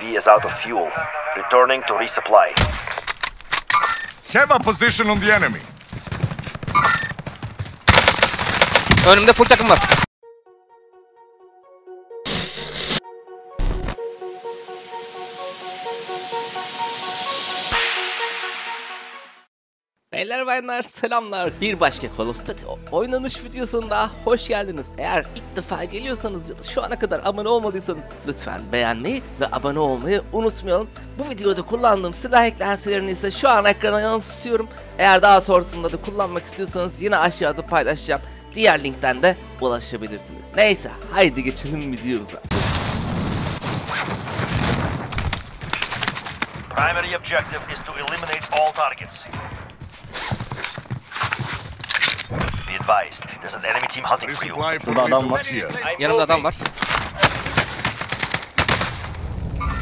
UAV is out of fuel. Returning to resupply. Have a position on the enemy. Oh, Önümde full takım var. Beyler bayanlar selamlar. Bir başka Call of Duty oynanış videosunda hoş geldiniz. Eğer ilk defa geliyorsanız ya da şu ana kadar abone olmadıysanız lütfen beğenmeyi ve abone olmayı unutmayalım. Bu videoda kullandığım silah eklentilerini ise şu an ekrana yansıtıyorum. Eğer daha sonrasında da kullanmak istiyorsanız yine aşağıda paylaşacağım. Diğer linkten de ulaşabilirsiniz. Neyse haydi geçelim videomuza. Primary objective is to eliminate all targets. Be advised, there's an enemy team hunting for you. Burada adam var. Yanımda adam var.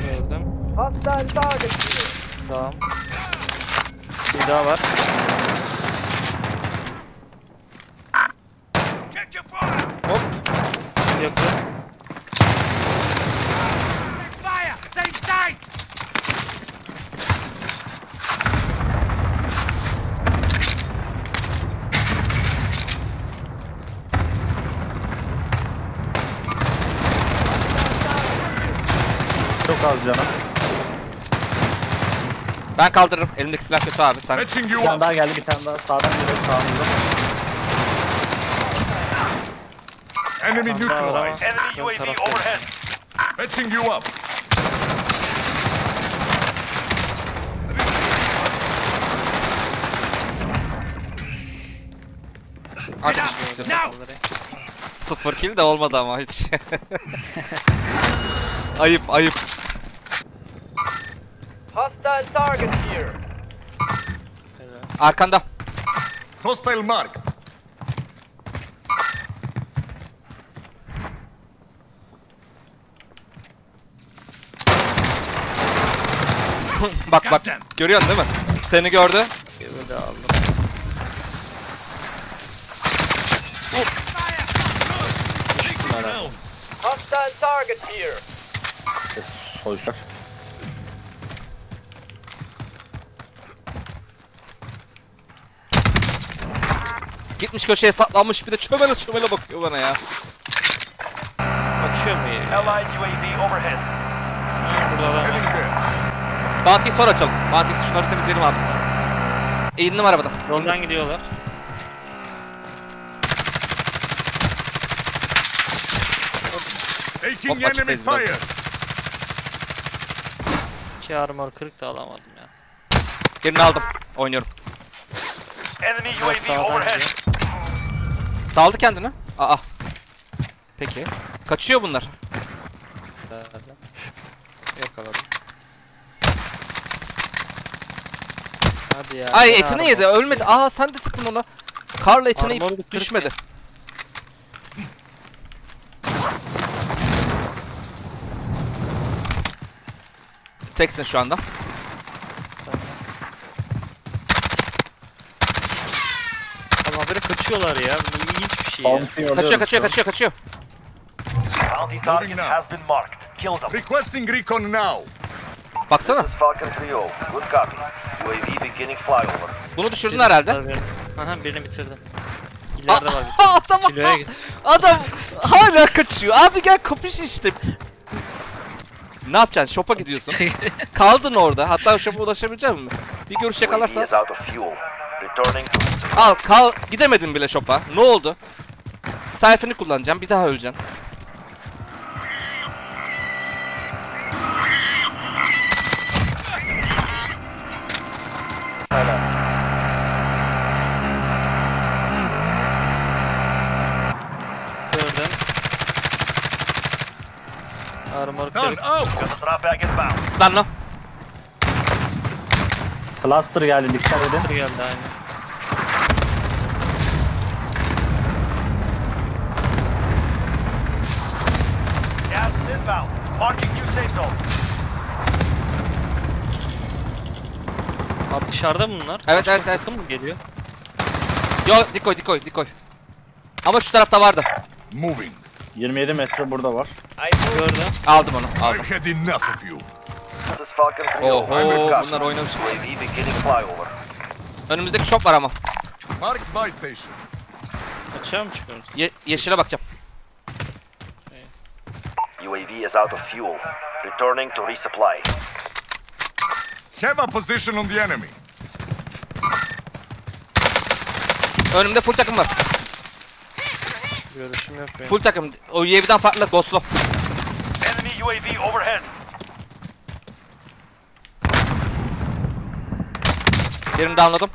Gördüm. Tamam. Bir daha var. Ben kaldırırım. Elimdeki silah kötü abi. Sen Patching Bir you tane up. daha geldi bir tane daha sağdan geliyor sağımızda. Enemy Bir neutralized. Enemy ön UAV tarafta. overhead. Patching you up. Arkadaşım Sıfır kill de olmadı ama hiç. ayıp ayıp. Hostile target here. Arkanda. Hostile marked. Bak bak. Görüyorsun değil mi? Seni gördü. De aldım. Hostile target here. Soyuşlar. Gitmiş köşeye saklanmış bir de çömele çömele bakıyor bana ya. Açıyor mu? Allied UAV overhead. Burada adam. Bounty'yi sonra açalım. Bounty'yi şunları temizleyelim abi. İndim arabada. Yoldan gidiyorlar. Taking enemy fire. İki armor kırık da alamadım ya. Birini aldım. Oynuyorum. Enemy UAV overhead. Saldı kendini. Aa. Peki. Kaçıyor bunlar. Yakaladım. Hadi ya. Ay etini armor. yedi. Ölmedi. Aa sen de sıktın onu. Karla etini yiyip düşmedi. Teksin şu anda. Böyle kaçıyorlar ya. Bu ilginç bir şey ya. Kaçıyor kaçıyor kaçıyor kaçıyor. Bounty target now. has been marked. Kill them. Requesting recon now. Baksana. This is Falcon 3-0. Good copy. UAV beginning flyover. Bunu düşürdün herhalde. Tabii. Aha birini bitirdim. İleride var bir Aa, tane. adam, Kiloya git. adam hala kaçıyor. Abi gel kapış işte. Ne yapacaksın? Shop'a gidiyorsun. Kaldın orada. Hatta shop'a ulaşabilecek misin? Bir görüş UAV yakalarsan. is out of fuel. Al kal. Gidemedin bile shop'a. Ne oldu? Sayfını kullanacağım. Bir daha öleceksin. Gördüm. Armor kırık. inbound. Lan lan. Cluster geldi dikkat edin. Geldi aynı. İnbound. Marking new safe zone. Abi dışarıda mı bunlar? Evet, Başka evet, evet. takım mı geliyor? Yo dikoy dikoy dikoy. Ama şu tarafta vardı. Moving. 27 metre burada var. I Gördüm. Aldım onu. Aldım. I've had enough of you. This is Falcon 3 Oho, bunlar oynamış. Önümüzdeki çok var ama. Marked buy station. Açığa mı çıkıyoruz? Ye- yeşile bakacağım. UAV is out of fuel. Returning to resupply. Have a position on the enemy. Önümde full takım var. Görüşüm yok benim. Full takım. O UAV'den farklı. Ghost'lu. Enemy UAV overhead. Birini downladım.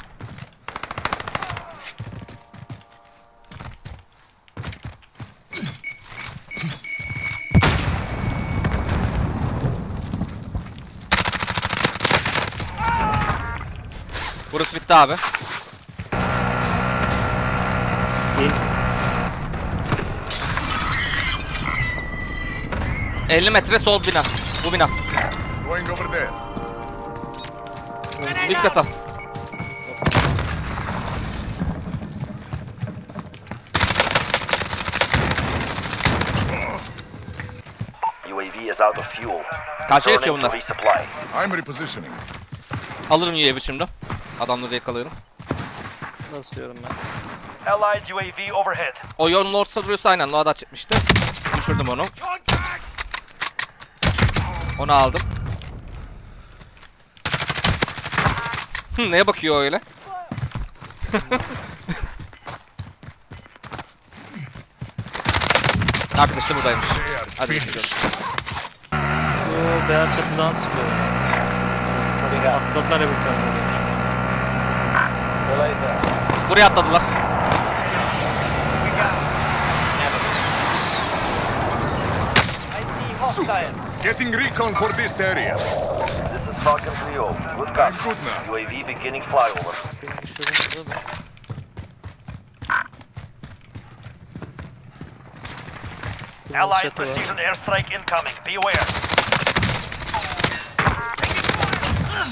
Bitti abi. İn. 50 metre sol bina. Bu bina. Going over there. Üst kata. UAV is out of fuel. Karşıya geçiyor bunlar. I'm repositioning. Alırım UAV şimdi. Adamları yakalıyorum. Basıyorum ben. Allied UAV overhead. O yolun ortasında duruyorsa aynen Noada çekmişti. Düşürdüm onu. Onu aldım. Hı, neye bakıyor öyle? Arkadaşı buradaymış. They are Hadi geçiyoruz. Bu beyaz çatıdan sıkıyor. Atladılar ya bir tane. Buraya atladılar. Hostile. Getting recon for this area. This is Falcon 3 Good I'm copy. good now. UAV beginning flyover. Çatı var. airstrike incoming. Beware.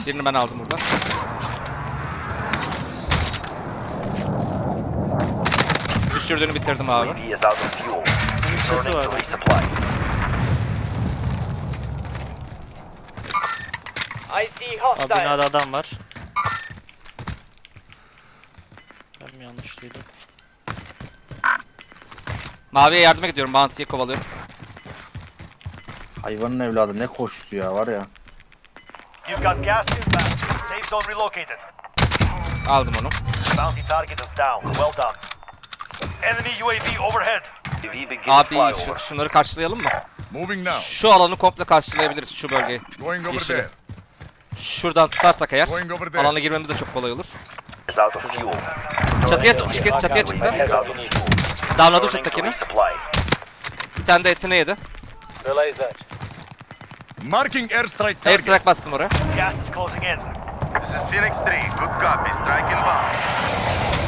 Birini ben aldım burada. Düşürdüğünü bitirdim abi. Çatı var. Abi binada adam var. Ben mi yanlış duydum? Maviye yardıma gidiyorum. Bounty'yi kovalıyorum. Hayvanın evladı ne koştu ya var ya. You've got gas inbound. Safe zone relocated. Aldım onu. Bounty target is down. Well done. Abi şu, şunları karşılayalım mı? Moving now. Şu alanı komple karşılayabiliriz şu bölgeyi. Going over Yeşile. there. Şuradan tutarsak eğer alana girmemiz de çok kolay olur. Çatıya çıktı, çatıya çıktı. Downladım çattakini. Bir tane de etini yedi. Marking airstrike target. Airstrike bastım oraya. Gas is closing in. This is Phoenix 3. Good copy. Strike inbound.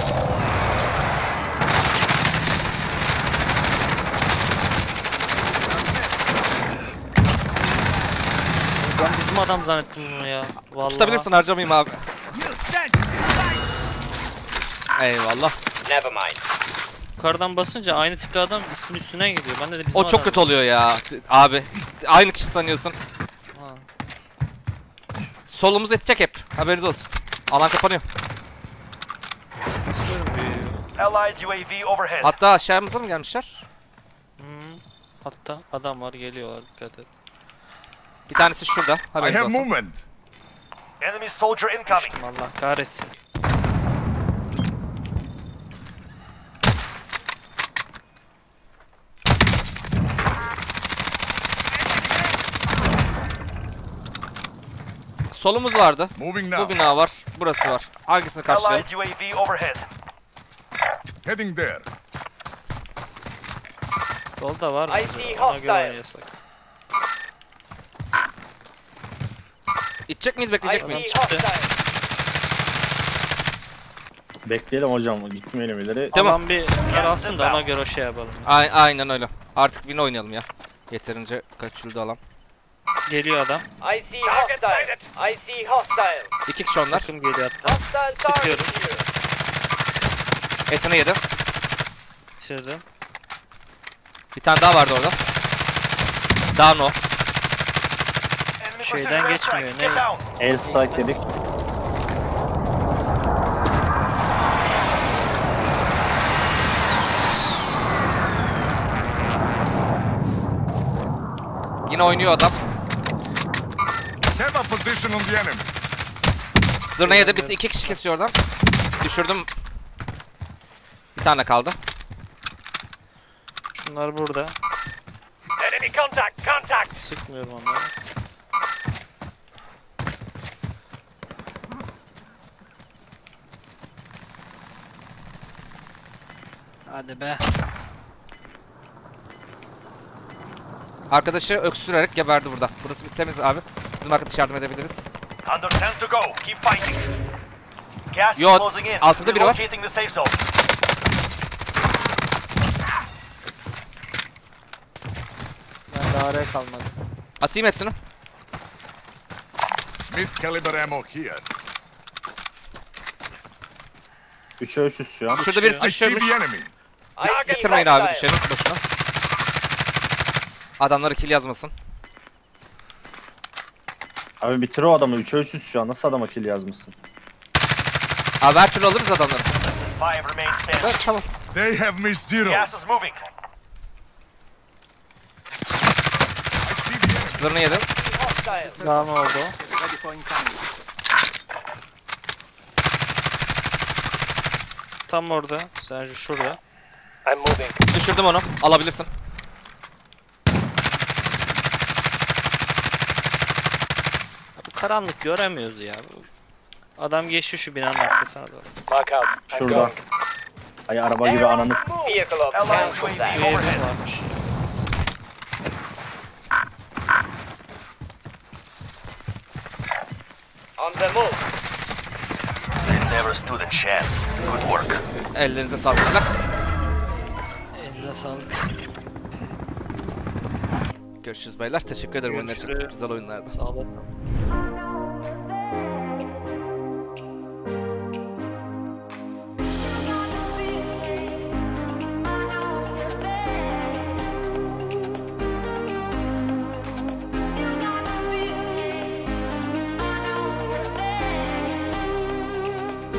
Ben bizim adam zannettim bunu ya. Vallahi. Tutabilirsin harcamayayım abi. Eyvallah. Never mind. Yukarıdan basınca aynı tipli adam ismin üstüne gidiyor. Ben de bizim O çok adam. kötü oluyor ya. Abi. Aynı kişi sanıyorsun. Ha. Solumuz edecek hep. Haberiniz olsun. Alan kapanıyor. Bir. Allied UAV overhead. Hatta aşağımıza mı gelmişler? Hmm. Hatta adam var geliyorlar dikkat et. Bir tanesi şurada. I Haberiniz have olsun. movement. Enemy soldier incoming. Allah kahretsin. Solumuz vardı. Moving Bu now. bina var. Burası var. Hangisini karşılayalım? Allied UAV overhead. Heading there. Solda var I bence, Ona göre oynayasak. İçecek miyiz bekleyecek miyiz? Bekleyelim hocam gitmeyelim ileri. Tamam. Tamam bir yer alsın da ona göre o şey yapalım. A- aynen öyle. Artık win oynayalım ya. Yeterince kaçıldı alan. Geliyor adam. I see hostile. I see hostile. İki kişi onlar. Takım geliyor hatta. Hostile Sıkıyorum. Etini yedi. Bitirdim. Bir tane daha vardı orada. Down o. Şeyden geçmiyor, ne? Air strike dedik. Yine oynuyor adam. Have a position on the enemy. Zırna yedi. Bir, iki kişi kesiyor oradan. Düşürdüm. Bir tane kaldı. Şunlar burada. Enemy contact, contact. Sıkmıyorum onları. Hadi be. Arkadaşı öksürerek geberdi burada. Burası bir temiz abi. Bizim arkadaş yardım edebiliriz. Under 10 to go. Keep fighting. Gas Yo, closing in. altında biri var. The safe zone. Ben de araya kalmadım. Atayım hepsini. Mid caliber ammo here. 3'e 300 şu an. Şurada birisi düşürmüş. See Getirmeyin abi düşelim boşuna. Adamları kill yazmasın. Abi bitir o adamı 3'e 300 şu an. Nasıl adama kill yazmışsın? Abi her türlü alırız adamları. Five remain standing. Evet, tamam. They have missed zero. Gas is moving. Zırhını yedim. Down oldu. Tam orada. Sen şu şurada. I'm moving. Düşürdüm onu. Alabilirsin. Bu karanlık göremiyoruz ya. Adam geçti şu binanın arkasına doğru. Mark out. I'm Şurada. going. Ay araba gibi ananı. Vehicle. Bir evim overhead. varmış. On the move. They never stood a chance. Good work. Ellerinize sağlık. Sağlık. Görüşürüz beyler. Teşekkür ederim oyunlar için. Güzel oyunlardı. Sağ olasın.